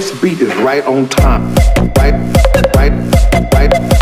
first beat is right on time. Right, right, right,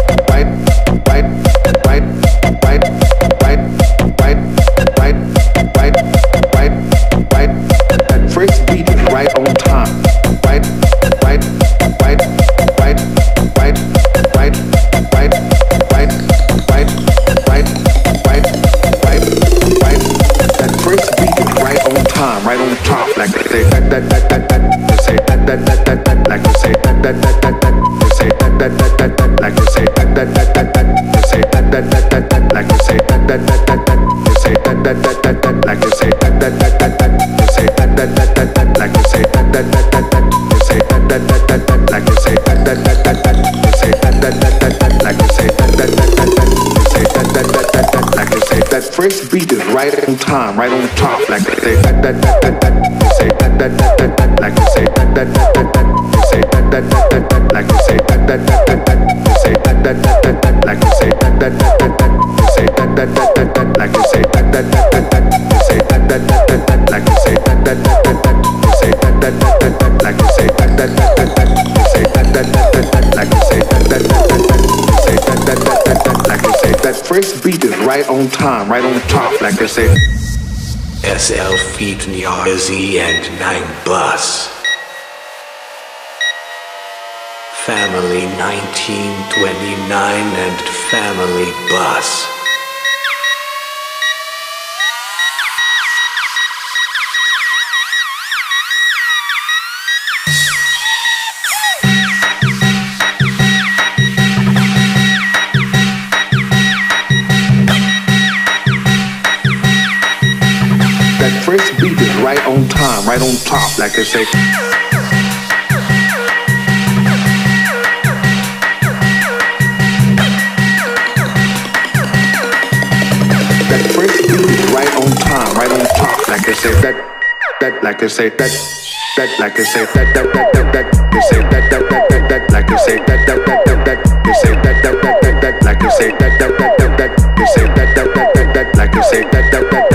first beat is right on time, right on top, like they say that that that that that. They say that that that that like they say that that that that right on time, right on top, like they say. SL Feet Nyazi and Nine Bus. Family 1929 and Family Bus. On time, right on top, like they say. That first beat right on time, right on top, like they say that, that, like they say that, that, like they say that, that, that, that, that, they say that, that, that, that, that, like they say that, that, that, that, that, they say that, that, that, that, that, like they say that, that, that, that, that, they say that, that, that, that, that, like they say that, that, that,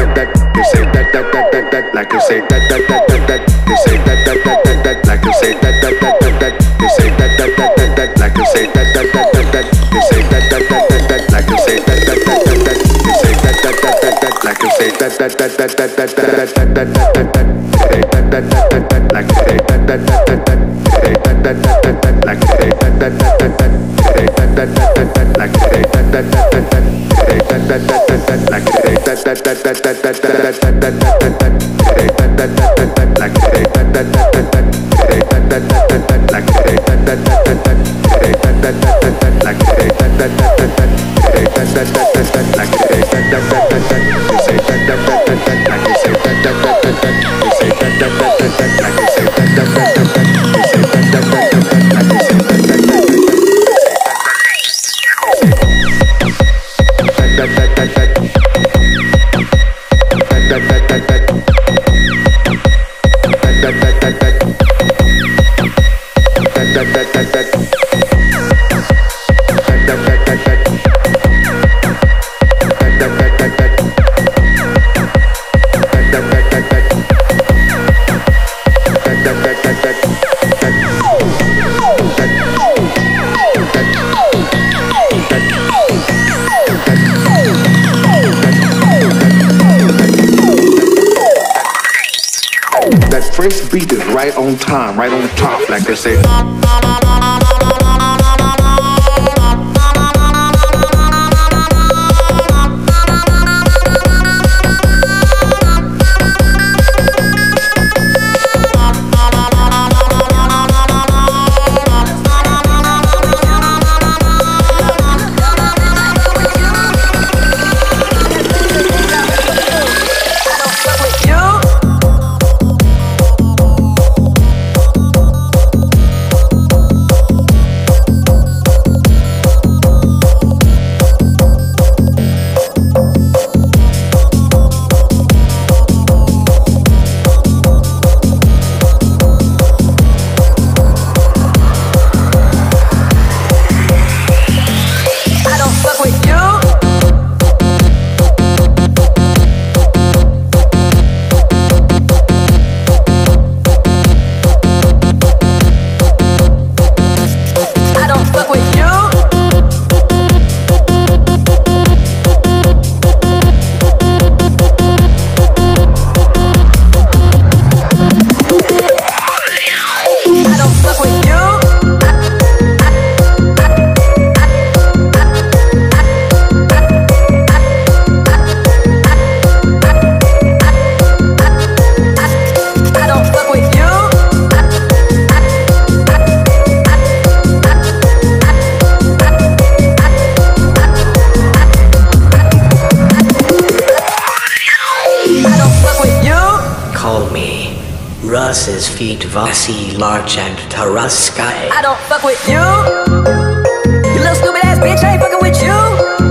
like they say that, that, that, that, that, they say that, that, that, that, that, like they say that, that, that, that, that, they say that, that, that, that, that, like they say that, that, that, that, that, they say that, that, that, that, that, like they say that, that, that, that, that, they say that, that, that, that, that, like they say that, that, that, that, that, that, that, that, that, that, that, that, say that, that, that, that, that, like say that, that, that, that, that, say that, that, that, that, that, like say that, that, that, that, that, say that, that, that, that, that, like say that, that, that, that, that, say that, that, that, that, that, like say that, that, that, that, that, that, that, that, that, that, that, だだだ right on time, right on top, like they say. Rus's feet, Vasi, Larch, and Taraskai. I don't fuck with you! You little stupid ass bitch, I ain't fucking with you!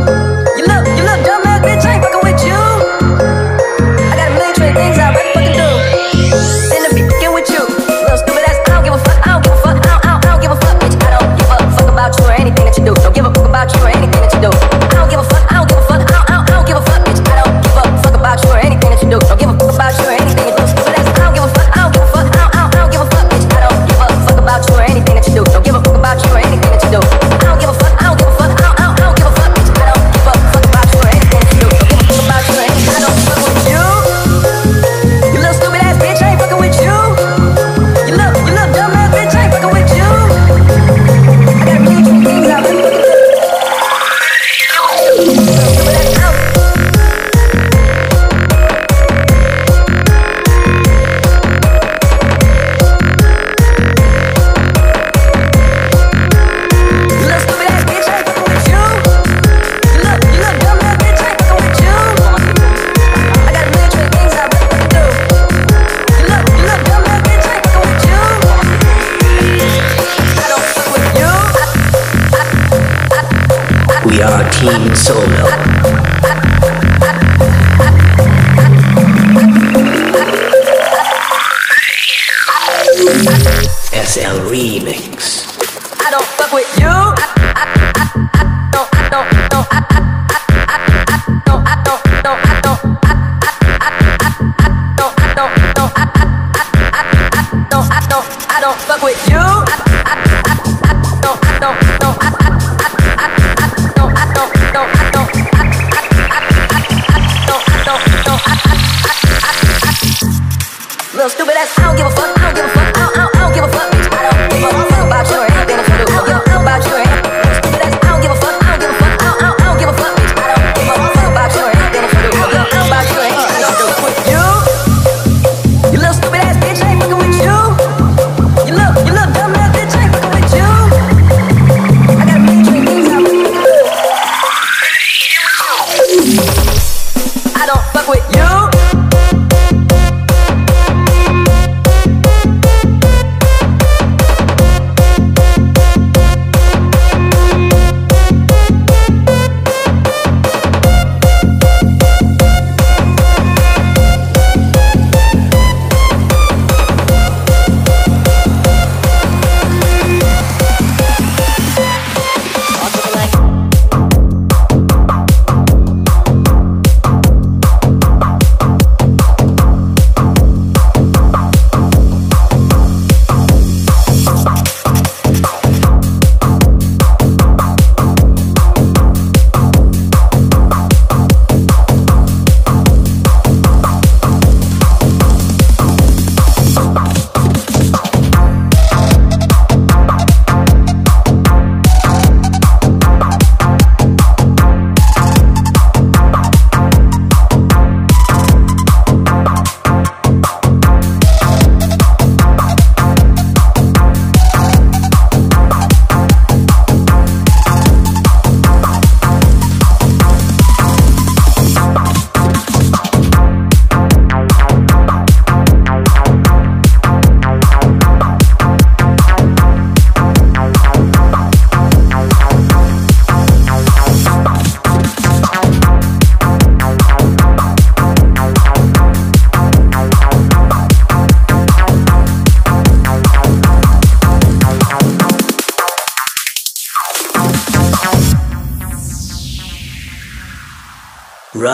machine solo.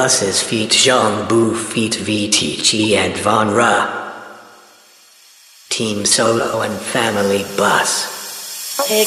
Russ's feet Jean Boo feet VTG and Von Ra. Team Solo and Family Bus. Hey,